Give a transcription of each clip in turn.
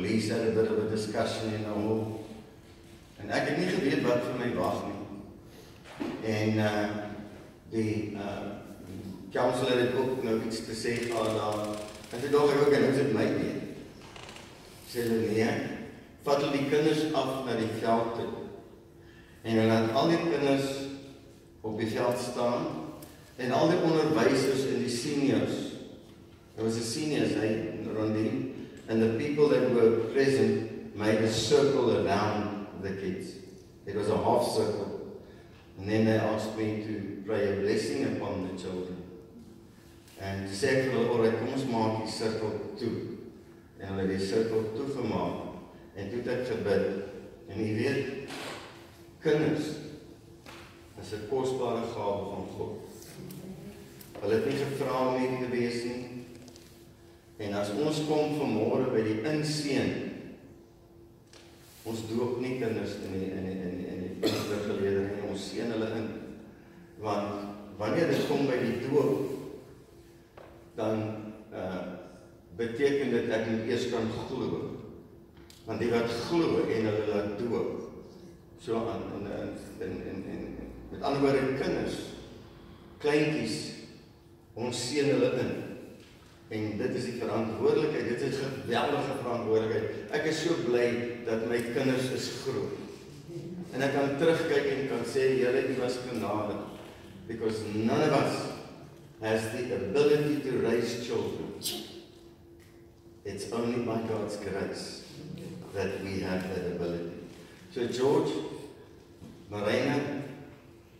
police had a bit of a discussion in the hall. En ek het nie geweet wat vir my wag nie. En uh die uh counselor het ook nou iets te sê aan daar. En dit dog ek ook en hoe dit my weet. Sê hulle nee, vat hulle die kinders af na die veld toe. En hulle laat al die kinders op die veld staan en al die onderwysers en die seniors. There was a seniors hy rondie and the people that were present made a circle around the kids. It was a half circle. And then they asked me to pray a blessing upon the children. En sê ek vir hulle, "Alright, kom ons maak die sirkel toe." En hulle het die sirkel toegemaak. En toe het ek gebid. En jy weet, kinders is 'n kosbare gawe van God. Hulle het nie gevra om nie te wees nie. En as ons kom vanmôre by die inseën ons doop nie kinders in die in die in die in die kindergelede nie, ons seën hulle in. Want wanneer dit kom by die doop dan uh beteken dit ek moet eers kan glo. Want die wat glo en hulle laat doop so aan in in in in met ander woorde kinders kleintjies ons seën hulle in. En dit is die verantwoordelikheid. Dit is 'n geweldige verantwoordelikheid. Ek is so bly dat my kinders is groot. En ek kan terugkyk en kan sê Here, U was genade because none of us has the ability to raise children. It's only by God's grace that we have that ability. So George, Marina,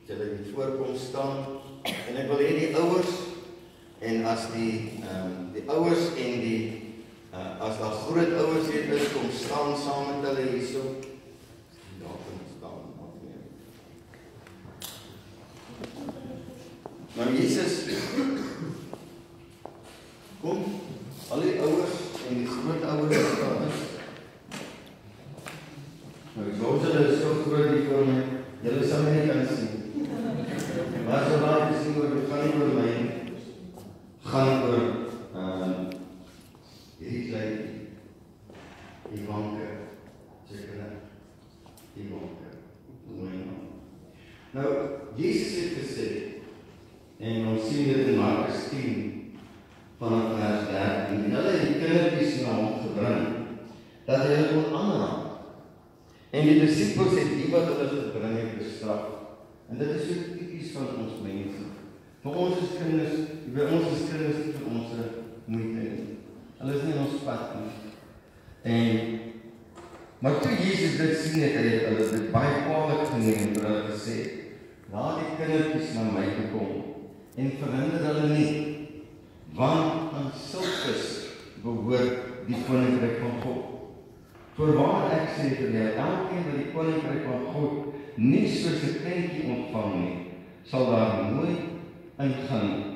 julle moet voorkom staan en ek wil hê die ouers En as die ehm um, die ouers en die uh, as daar groot ouers hier is kom staan saam met hulle hierso. Daar kan staan of nie. Nou Jesus kom al die ouers en die groot ouers staan. Nou ek wou hulle so groot hier voor my. Julle sal my nie kan sien. Maar so baie sien oor die gaan nie oor my nie gaan oor ehm uh, hierdie klein Ivanka seker Ivanka nou Jesus het gesê en ons sien dit in Markus 10 vanaf vers 13 en hulle het die kindertjies na hom gebring dat hy hulle kon aanraak en die disippels het die wat hulle gebring het bestraf en dit is so tipies van ons mense vir ons is kinders weet ons is kinders vir ons moeite nie. Hulle is nie ons pad nie. En maar toe Jesus dit sien het, hy het hulle dit baie kwaadlik geneem en hulle gesê: "Laat die kindertjies na my toe kom en verhinder hulle nie, want aan sulkes behoort die koninkryk van God." Voorwaar ek sê vir julle, elkeen wat die koninkryk van God nie soos 'n kindjie ontvang nie, sal daar nooit ingaan nie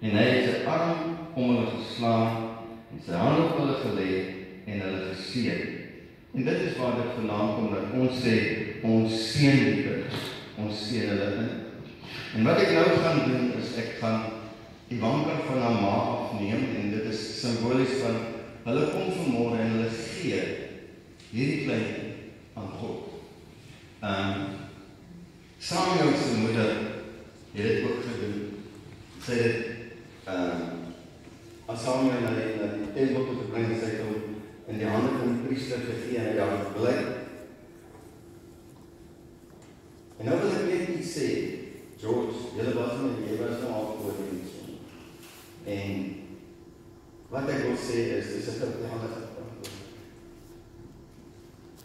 en hy het sy arm om hulle geslaan en sy hand op hulle gelê en hulle geseën. En dit is waar dit vandaan kom dat ons sê ons seën die kinders. Ons seën hulle in. En wat ek nou gaan doen is ek gaan die wanker van haar ma afneem en dit is simbolies van hulle kom vanmôre en hulle gee hierdie klein aan God. Ehm um, Samuel se moeder het dit ook gedoen. Sy het ehm uh, as hy na die tempel toe gebring sy hom in die hande van die priester gegee en ja bly. En nou wil ek net iets sê. George, jy was nou jy was nou al voor die son. En wat ek wil sê is dis 'n geweldige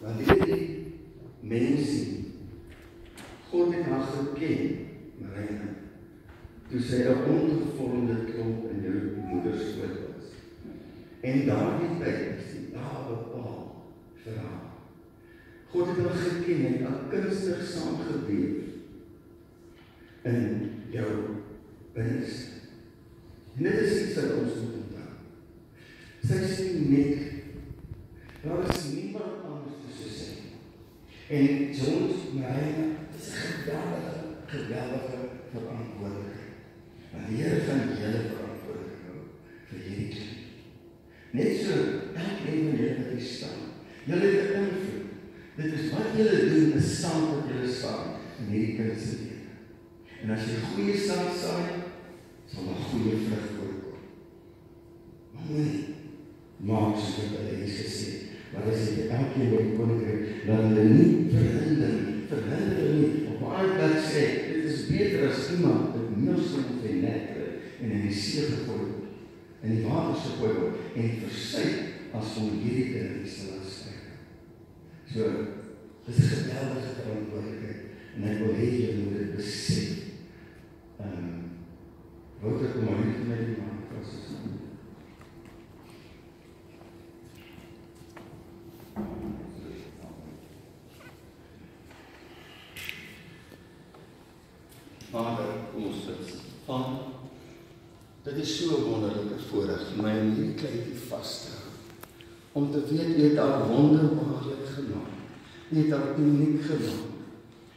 Want die mense God het haar geken, Marina toe sy 'n ongevormde klomp in jou moeder se skoot was. En daardie tyd is die daar bepaal vir haar. God het haar geken en haar kunstig saamgeweef in jou binneste. Is wat ons moet onthou. Sy sê net daar is niemand anders soos sy. En ons Maria is 'n geweldige geweldige verantwoordelikheid. Want die Here gaan julle verantwoordelik hou vir hierdie kind. Net so, elkeen van julle wat staan. Julle het 'n invloed. Dit is wat julle doen is saam met julle saam in hierdie kind se lewe. En as jy goeie saad saai, sal daar goeie vrug voorkom. Moenie maak soos wat hulle het gesê. Maar as jy elkeen by die koninkryk, dan hulle nie verhinder nie, verhinder hulle nie. Op baie plek sê, dit is beter as iemand wat meelsel of en net en in die see gegooi word, in die water gegooi word en versuip as om hierdie te laat sterf. So, dit is 'n geweldige verantwoordelikheid en ek wil hê jy moet dit besef. Ehm um, Wat ek kom maar net met die man proses. Vader, kom ons Van dit is so 'n wonderlike voorreg vir my om hierdie kleintjie vas te hou. Om te weet jy het haar wonderbaarlik gemaak. Jy het haar uniek gemaak.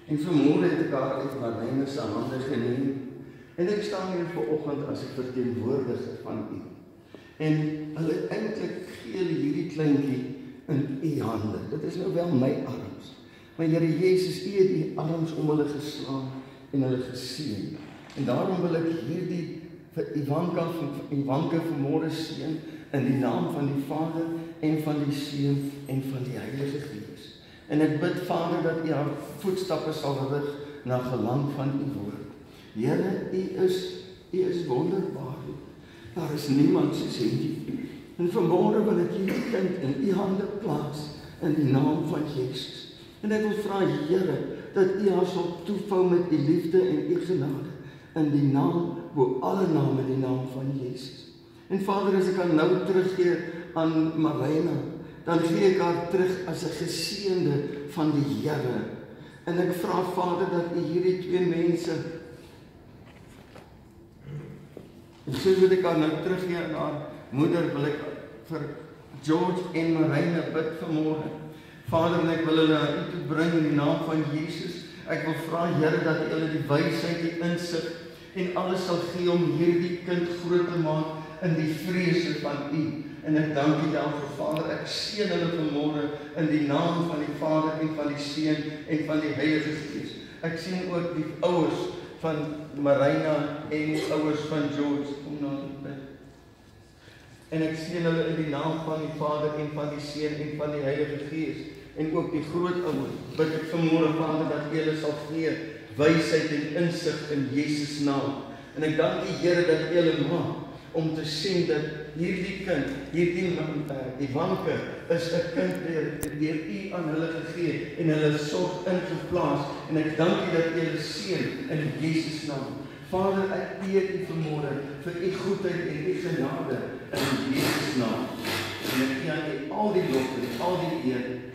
En vanmôre het ek haar uit Marlene se hande geneem en ek staan hier vanoggend as 'n verteenwoordiger van U. En hulle eintlik gee hierdie kleintjie in U hande. Dit is nou wel my arms. Maar Here Jesus, U het U arms om hulle geslaan en hulle geseën. En daarom wil ek hierdie vir Ivanka van Ivanka vanmôre seën in die naam van die Vader en van die Seun en van die Heilige Gees. En ek bid Vader dat U haar voetstappe sal rig na gelang van U woord. Here, U is U is wonderbaar. Daar is niemand soos U nie. En vanmôre wil ek hierdie kind in U hande plaas in die naam van Jesus. En ek wil vra Here dat U haar sal toevou met U liefde en U genade in die naam bo alle name die naam van Jesus. En Vader, as ek aan nou teruggee aan Marina, dan gee ek haar terug as 'n geseënde van die Here. En ek vra Vader dat U hierdie twee mense En soos wat ek aan nou teruggee aan haar moeder, wil ek vir George en Marina bid vanmôre. Vader, ek wil hulle na U toe bring in die naam van Jesus. Ek wil vra Here dat U hulle die wysheid, die insig en alles sal gee om hierdie kind groot te maak in die vrese van U. En ek dank U daarvoor Vader. Ek seën hulle vanmôre in die naam van die Vader en van die Seun en van die Heilige Gees. Ek sien ook die ouers van Marina en ouers van George om na te bid. En ek sien hulle in die naam van die Vader en van die Seun en van die Heilige Gees en ook die grootouers. Bid ek vanmôre Vader dat U hulle sal gee wysheid en insig in Jesus naam. En ek dank die Here dat U hulle maak om te sien dat hierdie kind, hierdie uh, Ivanka is 'n kind deur deur U aan hulle gegee en hulle sorg ingeplaas en ek dank U dat U hulle seën in Jesus naam. Vader, ek eer U vanmôre vir U goedheid en U genade in Jesus naam. En ek gee aan U al die lof en al die eer